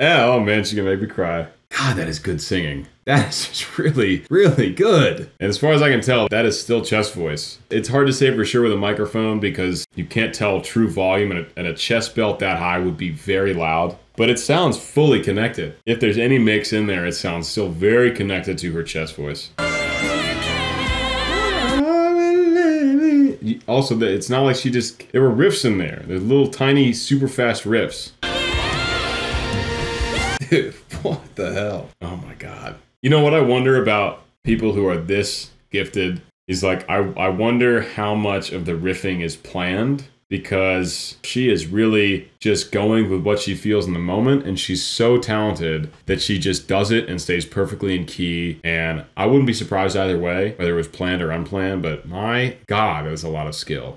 Yeah, oh man, she can make me cry. God, that is good singing. That is just really, really good. And as far as I can tell, that is still chest voice. It's hard to say for sure with a microphone because you can't tell true volume, and a, and a chest belt that high would be very loud. But it sounds fully connected. If there's any mix in there, it sounds still very connected to her chest voice. Also, it's not like she just. There were riffs in there. There's little tiny, super fast riffs. What the hell? Oh my god. You know what I wonder about people who are this gifted is like I, I wonder how much of the riffing is planned because she is really just going with what she feels in the moment and she's so talented that she just does it and stays perfectly in key and I wouldn't be surprised either way whether it was planned or unplanned but my god it was a lot of skill